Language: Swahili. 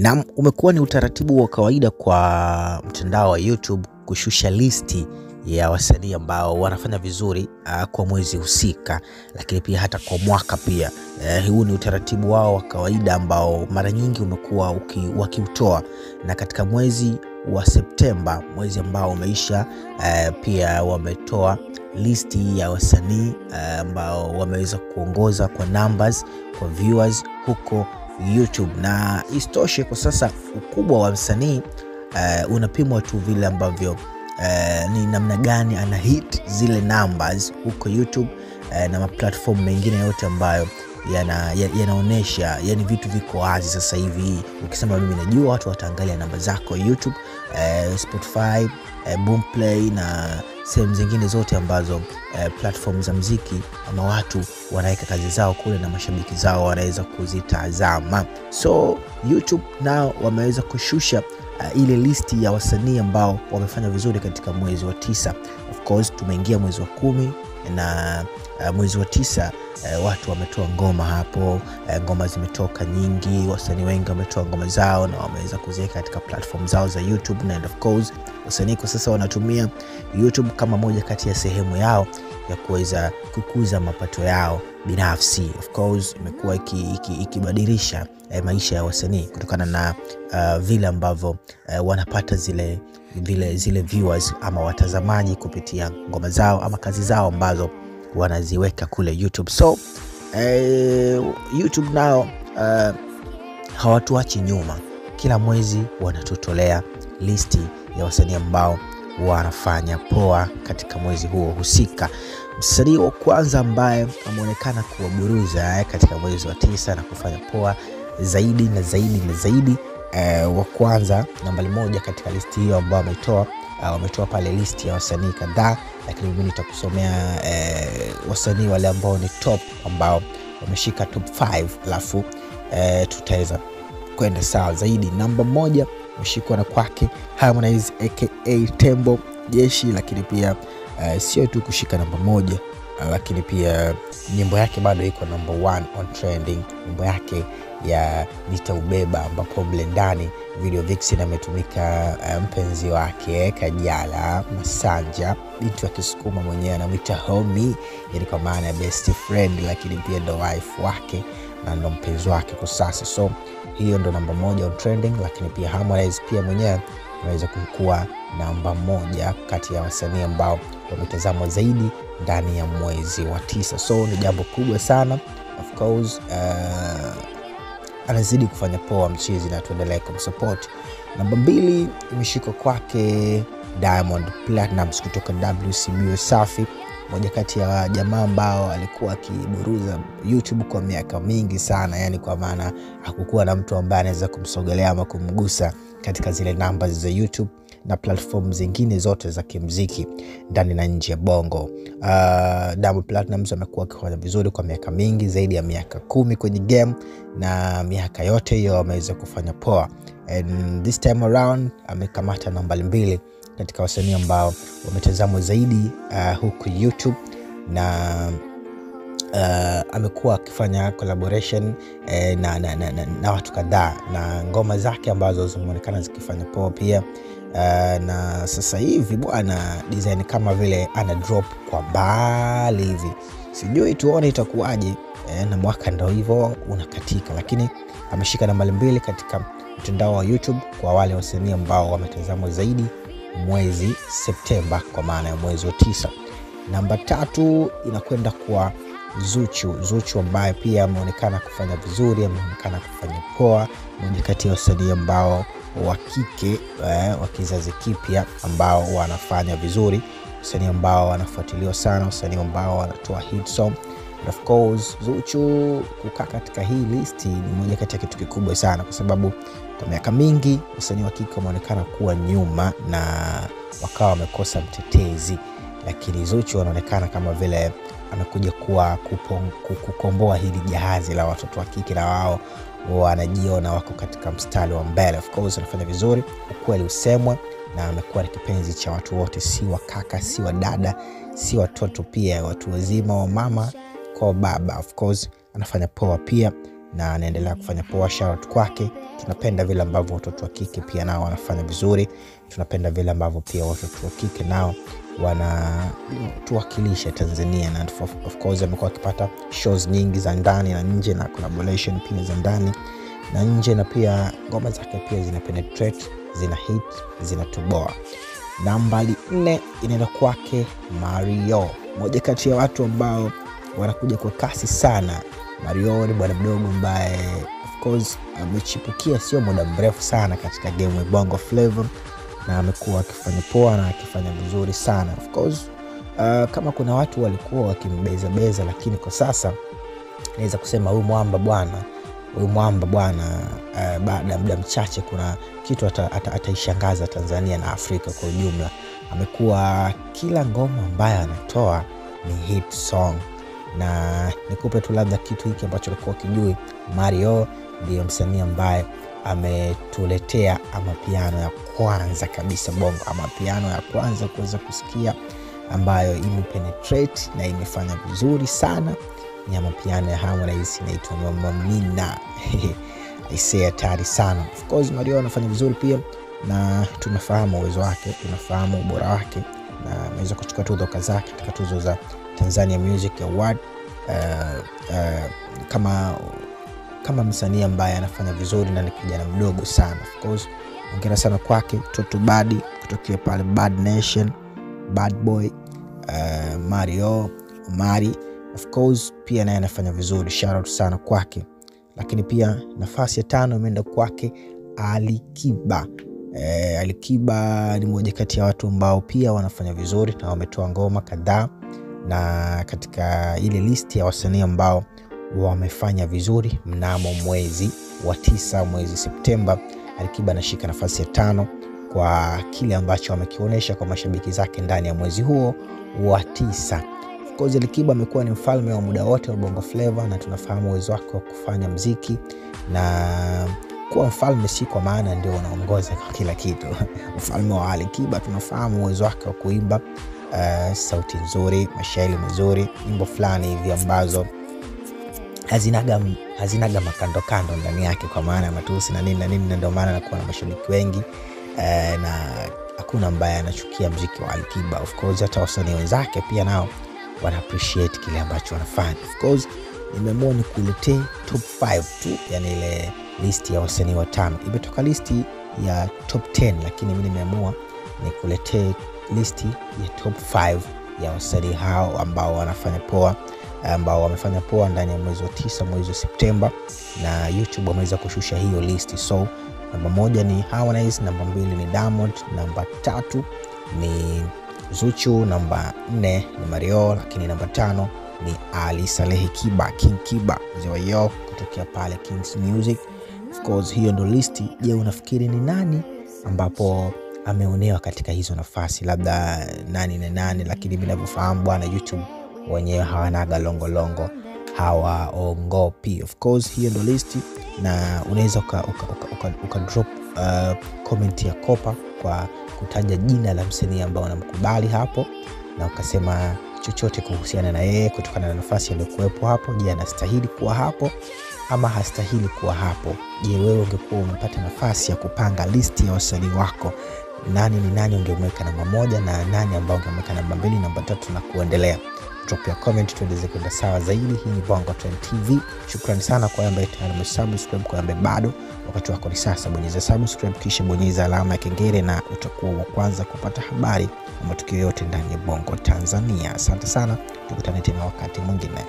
Na umekuwa ni utaratibu wa kawaida kwa mtandao wa YouTube kushusha listi ya wasanii ambao wanafanya vizuri uh, kwa mwezi husika, lakini pia hata kwa mwaka pia. Uh, huu ni utaratibu wao wa kawaida ambao mara nyingi umekuwa wakiutoa, na katika mwezi wa Septemba, mwezi ambao umeisha, uh, pia wametoa listi ya wasanii uh, ambao wameweza kuongoza kwa numbers, kwa viewers huko YouTube. Na isitoshe kwa sasa ukubwa wa msanii uh, unapimwa tu vile ambavyo Uh, ni namna gani ana hit zile numbers huko YouTube uh, na maplatform mengine yote ambayo yanaonyesha ya yani vitu viko wazi sasa hivi. Ukisema mimi najua, watu wataangalia namba zako YouTube, uh, Spotify, uh, Boomplay na sehemu zingine zote ambazo eh, platform za mziki ama watu wanaweka kazi zao kule na mashabiki zao wanaweza kuzitazama. So YouTube nao wameweza kushusha Uh, ile listi ya wasanii ambao wamefanya vizuri katika mwezi wa tisa. Of course tumeingia mwezi wa kumi na uh, mwezi wa tisa uh, watu wametoa ngoma hapo uh, ngoma zimetoka nyingi, wasanii wengi wametoa ngoma zao na wameweza kuziweka katika platform zao za YouTube, na of course wasanii kwa sasa wanatumia YouTube kama moja kati ya sehemu yao ya kuweza kukuza mapato yao binafsi. Of course imekuwa ikibadilisha iki, iki maisha ya wasanii kutokana na uh, vile ambavyo uh, wanapata zile, vile, zile viewers ama watazamaji kupitia ngoma zao ama kazi zao ambazo wanaziweka kule YouTube. So eh, YouTube nao uh, hawatuachi nyuma, kila mwezi wanatutolea listi ya wasanii ambao wanafanya poa katika mwezi huo husika. Msanii wa kwanza ambaye ameonekana kuwaburuza katika mwezi wa tisa na kufanya poa zaidi na zaidi na zaidi e, wa kwanza nambari moja katika listi hiyo ambao wametoa uh, wametoa pale listi ya wasanii kadhaa, lakini mimi nitakusomea e, wasanii wale ambao ni top ambao wameshika top 5 alafu e, tutaweza kwenda sawa zaidi. Namba moja ameshikwa na kwake Harmonize aka Tembo Jeshi, lakini pia uh, sio tu kushika namba moja uh, lakini pia nyimbo yake bado iko number one on trending, nyimbo yake ya nitaubeba ambapo mle ndani video vixen ametumika uh, mpenzi wake Kajala Masanja, binti akisukuma Kisukuma mwenyewe anamwita homie, yani kwa maana ya best friend, lakini pia ndo wife wake na ndo mpenzi wake kwa sasa. So hiyo ndo namba moja on trending, lakini pia Harmonize pia mwenyewe ameweza kukua namba moja kati ya wasanii ambao wametazamwa zaidi ndani ya mwezi wa tisa. So ni jambo kubwa sana of course, uh, anazidi kufanya poa mchizi na tuendelee kumsupport. Namba mbili imeshikwa kwake Diamond Platnumz kutoka WCB Wasafi, moja kati ya jamaa ambao alikuwa akiburuza YouTube kwa miaka mingi sana, yani kwa maana hakukuwa na mtu ambaye anaweza kumsogelea ama kumgusa katika zile namba za YouTube na platform zingine zote za kimziki ndani na nje ya Bongo. Uh, Diamond Platnumz amekuwa akifanya vizuri kwa miaka mingi, zaidi ya miaka kumi kwenye game, na miaka yote hiyo ameweza kufanya poa, and this time around amekamata nambari mbili katika wasanii ambao wametazamwa zaidi uh, huku YouTube na uh, amekuwa akifanya collaboration eh, na, na, na, na, na watu kadhaa na ngoma zake ambazo zimeonekana zikifanya poa pia. Uh, na sasa hivi bwana design kama vile ana drop kwa mbali hivi, sijui tuone itakuwaje eh, na mwaka ndo hivyo unakatika, lakini ameshika nambari mbili katika mtandao wa YouTube kwa wale wasanii ambao wametazamwa zaidi mwezi Septemba, kwa maana ya mwezi wa tisa. Namba tatu inakwenda kwa Zuchu. Zuchu ambaye pia ameonekana kufanya vizuri, ameonekana kufanya poa, mmoja kati ya wasanii ambao wa kike eh, wa kizazi kipya ambao wanafanya vizuri, wasanii ambao wanafuatiliwa sana, wasanii ambao wanatoa hit song. Of course Zuchu kukaa katika hii listi ni moja kati ya kitu kikubwa sana, kwa sababu kwa miaka mingi wasanii wa kike wameonekana kuwa nyuma na wakawa wamekosa mtetezi, lakini Zuchu anaonekana kama vile amekuja kuwa kukomboa hili jahazi la watoto wa kike, na wao wanajiona wako katika mstari wa mbele. Of course anafanya vizuri, ukweli usemwe, na amekuwa ni kipenzi cha watu wote, si wakaka si wa dada, si watoto, pia watu wazima, wa mama kwa baba. Of course anafanya poa pia na anaendelea kufanya poa. Shout kwake. Tunapenda vile ambavyo watoto wa kike pia nao wanafanya vizuri. Tunapenda vile ambavyo pia watoto wa kike nao wanatuwakilisha Tanzania, na of course amekuwa akipata shows nyingi za ndani na nje na collaboration pia za ndani na nje, na pia ngoma zake pia zina penetrate, zina hit, zinatoboa. Nambari nne inaenda kwake Mario, moja kati ya watu ambao wanakuja kwa kasi sana. Mario ni bwana mdogo ambaye of course amechipukia sio muda mrefu sana katika game ya Bongo Flava na amekuwa akifanya poa na akifanya vizuri sana of course. Uh, kama kuna watu walikuwa wakimbezabeza, lakini kwa sasa naweza kusema huyu mwamba bwana huyu mwamba bwana uh, baada ya muda mchache kuna kitu ataishangaza ata, ata Tanzania na Afrika kwa ujumla. Amekuwa kila ngoma ambayo anatoa ni hit song, na nikupe tu labda kitu hiki ambacho ulikuwa kijui. Mario ndiyo msanii ambaye ametuletea amapiano ya kwanza kabisa Bongo, amapiano ya kwanza kuweza kusikia ambayo imepenetrate na imefanya vizuri sana ni amapiano ya Harmonize inaitwa Mama Mina. Hatari sana. Of course Mario anafanya vizuri pia, na tunafahamu uwezo wake, tunafahamu ubora wake, na ameweza kuchukua tuzo kadhaa katika tuzo za Tanzania Music Award uh, uh, kama kama msanii ambaye anafanya vizuri na ni kijana mdogo sana. Of course ongera sana kwake Toto Badi kutokea pale Bad Nation, Bad Boy, uh, Mario mari of course pia naye anafanya vizuri, shout out sana kwake. Lakini pia nafasi ya tano imeenda kwake Alikiba. E, Alikiba ni moja kati ya watu ambao pia wanafanya vizuri na wametoa ngoma kadhaa, na katika ile listi ya wasanii ambao wamefanya vizuri mnamo mwezi wa tisa, mwezi Septemba, Alikiba anashika nafasi ya tano kwa kile ambacho amekionyesha kwa mashabiki zake ndani ya mwezi huo wa tisa. Alikiba amekuwa ni mfalme wa muda wote wa Bongo Flava na tunafahamu uwezo wake wa kufanya mziki, na kuwa mfalme si kwa maana ndio unaongoza kwa kila kitu. Mfalme wa Alikiba tunafahamu uwezo wake wa kuimba, uh, sauti nzuri, mashairi mazuri, nyimbo fulani hivi ambazo hazinaga hazinaga makandokando ndani yake, kwa maana ya matusi na nini na nini, na ndio maana anakuwa na mashabiki wengi uh, na hakuna ambaye anachukia mziki wa Alikiba. Of course hata wasanii wenzake pia nao wana appreciate kile ambacho wanafanya. Of course nimeamua nikuletee top 5 tu, yani ile listi ya wasanii watano. Imetoka listi ya top 10, lakini mimi nimeamua nikuletee listi ya top 5 ya wasanii hao ambao wanafanya poa, ambao wamefanya poa ndani ya mwezi wa tisa, mwezi wa Septemba, na YouTube wameweza kushusha hiyo listi. So namba moja ni Harmonize, namba mbili ni Diamond, namba tatu ni Zuchu, namba nne ni Mario, lakini namba tano ni Ali Salehe Kiba, King Kiba Zoyo kutokea pale Kings Music. Of course hiyo ndo listi. Je, unafikiri ni nani ambapo ameonewa katika hizo nafasi? Labda nani na nani, lakini mi navyofahamu bwana, YouTube wenyewe hawanaga longolongo, hawaongopi. Of course hiyo ndo listi, na unaweza uka, uka, uka, uka, uka drop uh, comment ya kopa kwa kutaja jina la msanii ambao unamkubali hapo na ukasema chochote kuhusiana na yeye kutokana na nafasi aliyokuwepo hapo. Je, anastahili kuwa hapo ama hastahili kuwa hapo? Je, wewe ungekuwa umepata nafasi ya kupanga listi ya wasanii wako, nani ni nani ungemweka namba moja na nani ambao ungemweka namba mbili, namba tatu na kuendelea? Drop comment tuendeze kwenda sawa zaidi. Hii ni Bongo Trend TV. Shukrani sana kwa ambaye tayari umesubscribe, kwa ambaye bado wakati wako ni sasa, bonyeza subscribe kisha bonyeza alama ya kengele na utakuwa wa kwanza kupata habari na matukio yote ndani ya Bongo Tanzania. Asante sana, tukutane tena wakati mwingine.